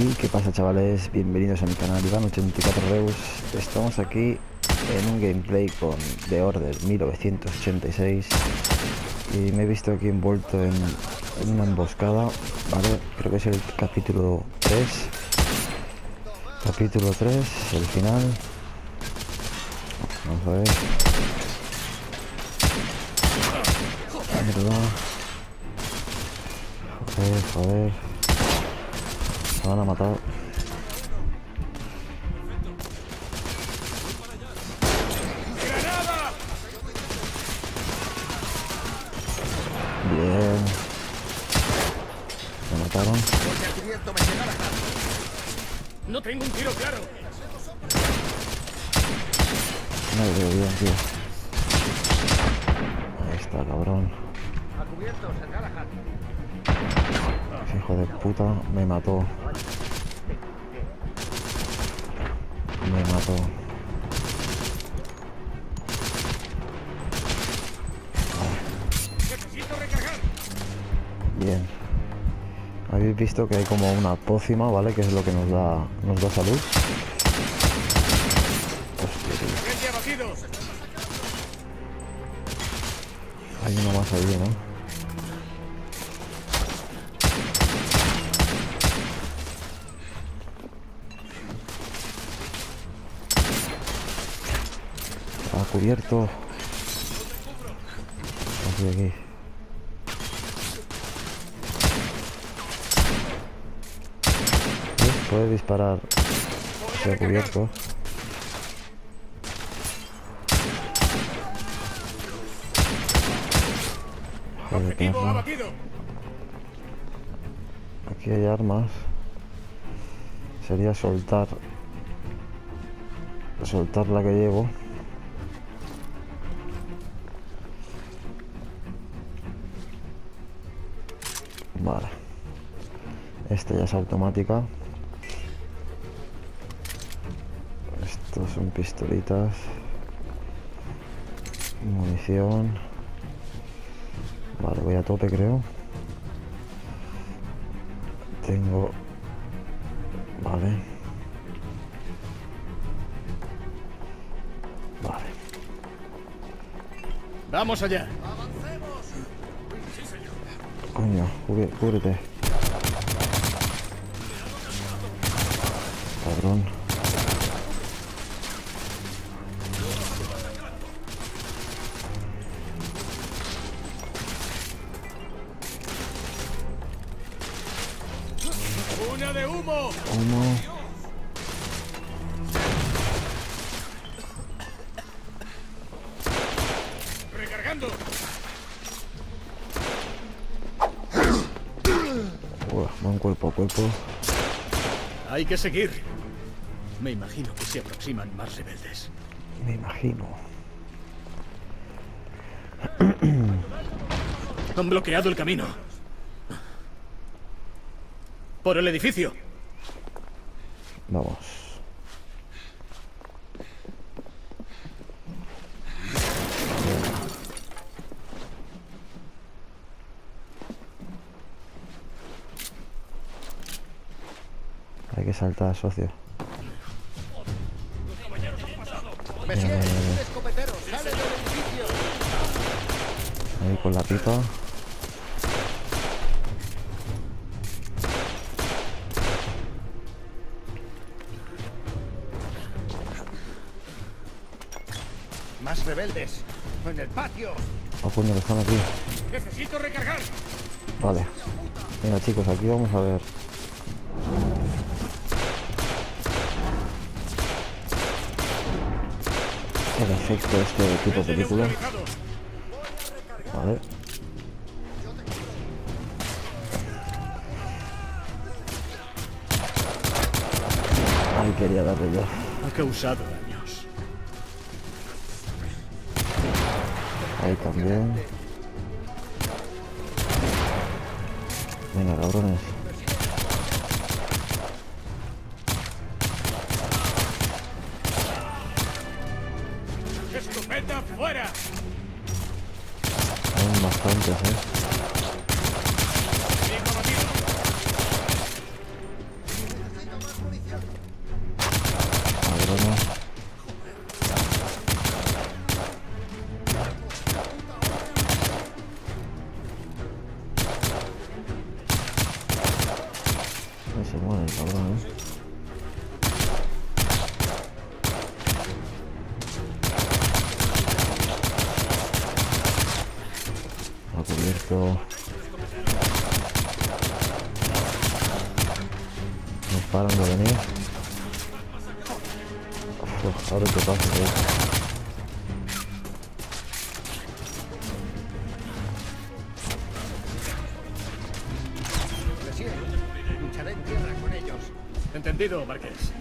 Y qué pasa chavales, bienvenidos a mi canal Iván84 Reus. Estamos aquí en un gameplay con The Order 1986 Y me he visto aquí envuelto en, una emboscada Vale, creo que es el capítulo 3 Capítulo 3, el final. Vamos a ver. Joder, joder me van a matar. Bien. Me mataron. No tengo un tiro claro. No veo bien, tío. Hijo de puta, me mató. Me mató. Bien. Habéis visto que hay como una pócima, ¿vale? Que es lo que nos da nos da salud. Hay uno más ahí, ¿no? Cubierto. Aquí, aquí. Puede disparar. Se ha cubierto. Aquí hay armas. Sería soltar soltar la que llevo. Esta ya es automática. Estos son pistolitas. Munición. Vale, voy a tope creo. Tengo... Vale. Vale. Vamos allá. Coño, cúbrete. Cabrón. Una de humo. Humo. cuerpo a cuerpo. Hay que seguir. Me imagino que se aproximan más rebeldes. Me imagino. Han bloqueado el camino. Por el edificio. Vamos. Hay que saltar, socio. Ahí con la pipa. Más rebeldes. En el patio. Oh, coño, están aquí. Necesito recargar. Vale. Venga, chicos, aquí vamos a ver el efecto este tipo de película. Vale. Ahí quería darle ya. Ha causado daños. Ahí también. Venga, cabrones. Entendido, Marqués.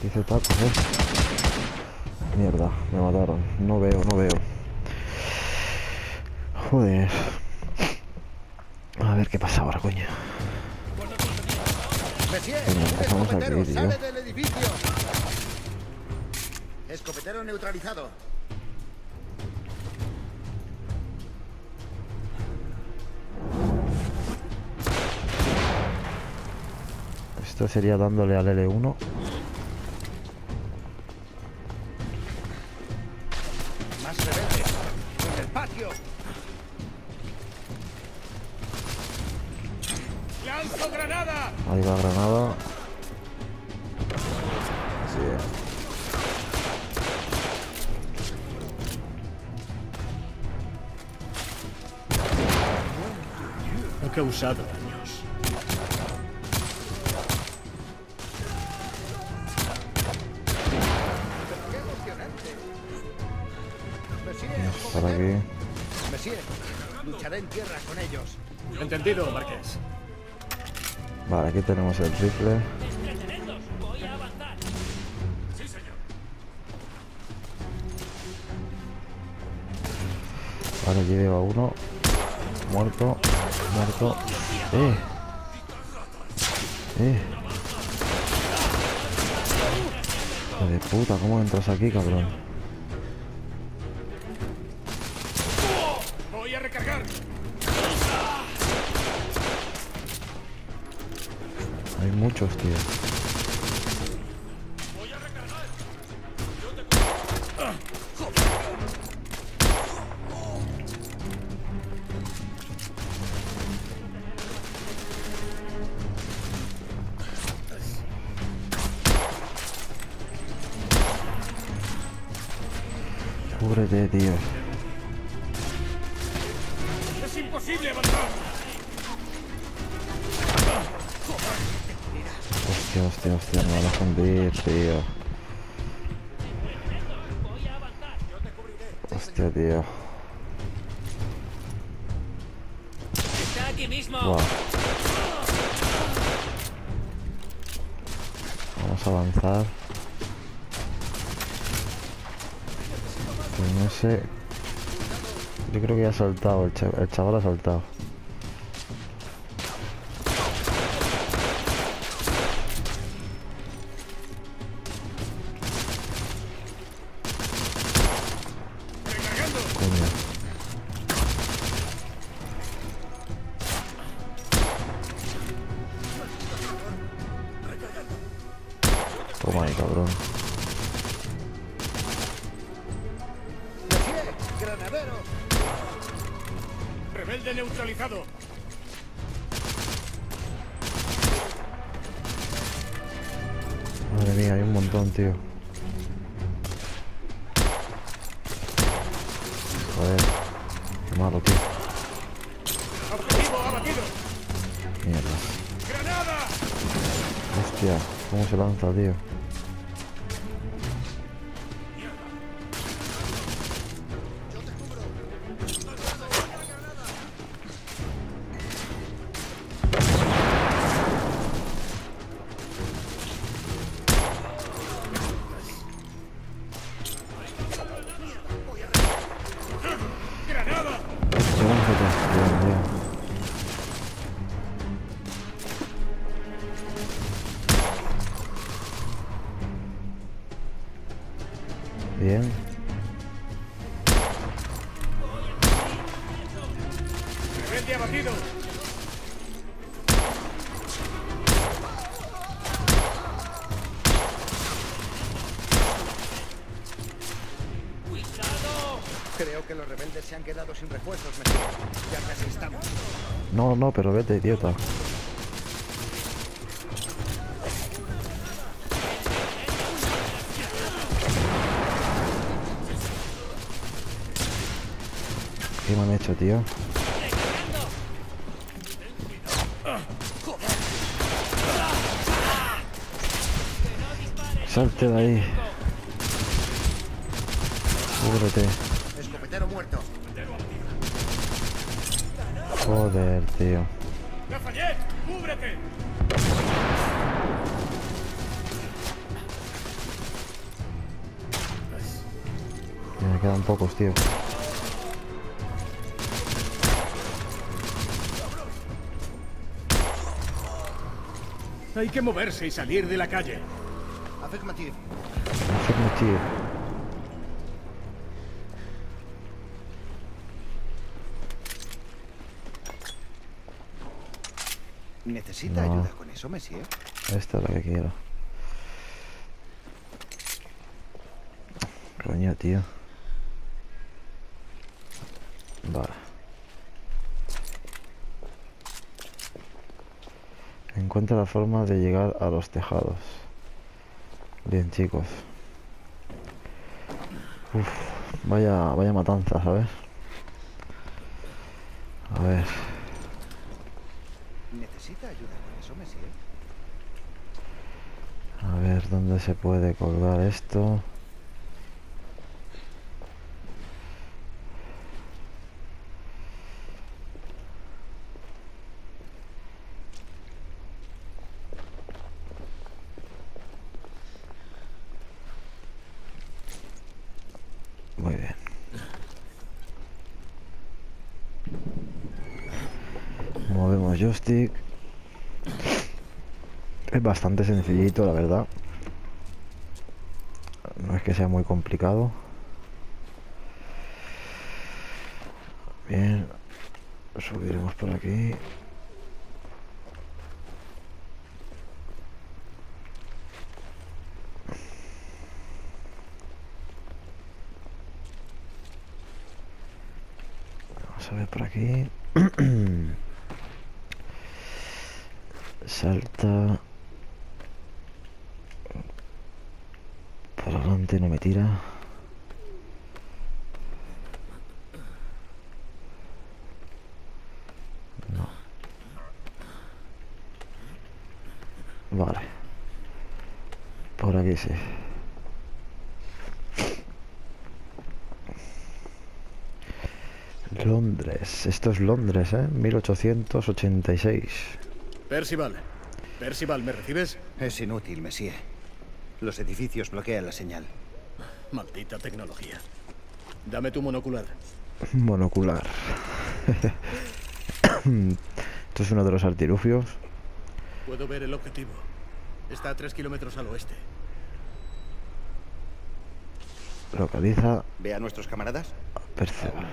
Dice tacos, eh. Mierda, me mataron. No veo, no veo. Joder. A ver qué pasa ahora, coño. Empezamos aquí, tío. sale del edificio. Escopetero neutralizado. Esto sería dándole al L1. Más rebeldes. En el patio. ¡Lanzo granada! Ahí va granada. Bien. Ha causado lucharé en tierra con ellos. Entendido, Marqués. Vale, aquí tenemos el rifle. Vale, aquí lleva uno. Muerto. Muerto. Eh. Eh. De puta, ¿cómo entras aquí, cabrón? A recargar. Hay muchos, tío. Cúbrete, tío. Imposible avanzar. Hostia, hostia, hostia, me van a fundir, tío. Hostia, tío. Está aquí mismo. Buah. Vamos a avanzar. No sé. Yo creo que ya ha saltado, el, el chaval ha saltado. Toma ahí, cabrón. Rebelde neutralizado. Madre mía, hay un montón, tío. Joder. Qué malo, tío. Objetivo abatido. Mierda. ¡Granada! Hostia, ¿cómo se lanza, tío? Bien. Rebelde abatido. Creo que los rebeldes se han quedado sin refuerzos, mejor. Ya casi estamos. No, no, pero vete, idiota. ¿Qué me han hecho, tío? Salte de ahí. Cúbrete. Escopetero muerto. Joder, tío. ¡Cúbrete! Me quedan pocos, tío. Hay que moverse y salir de la calle. Afirmativo. Afirmativo. ¿Necesita No. ayuda con eso, Messi? Esta es la que quiero. Coño, tío. Encuentra la forma de llegar a los tejados. Bien, chicos. Uf, vaya, vaya matanza, ¿sabes? A ver. ¿Necesita ayuda con eso, Messi? A ver dónde se puede colgar esto. Muy bien. Movemos joystick. Es bastante sencillito, la verdad. No es que sea muy complicado. Bien. Subiremos por aquí. Vamos a ver por aquí. Salta. Por adelante no me tira. No. Vale. Por aquí sí. Londres. Esto es Londres, ¿eh? 1886. Percival. Percival, ¿me recibes? Es inútil, Messi. Los edificios bloquean la señal. Maldita tecnología. Dame tu monocular. Monocular. Esto es uno de los artilugios. Puedo ver el objetivo. Está a tres kilómetros al oeste. Localiza ¿Ve a nuestros camaradas? Percival.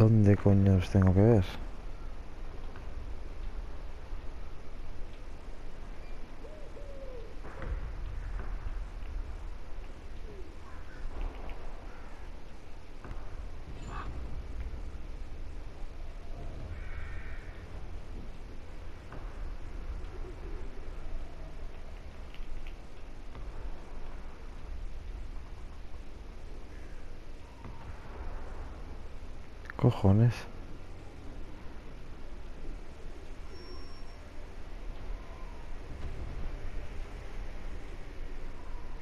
¿Dónde coño los tengo que ver? Cojones.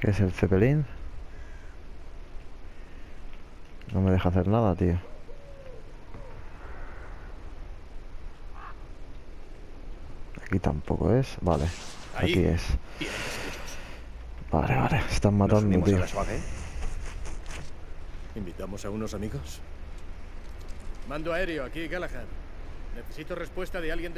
¿Qué es el Zeppelin? No me deja hacer nada, tío. Aquí tampoco es. Vale, Ahí. aquí es. Bien. Vale, vale, están ¿Nos matando, unimos a tío. la suave? ¿Invitamos a unos amigos? Mando aéreo, aquí Galahad. Necesito respuesta de alguien de...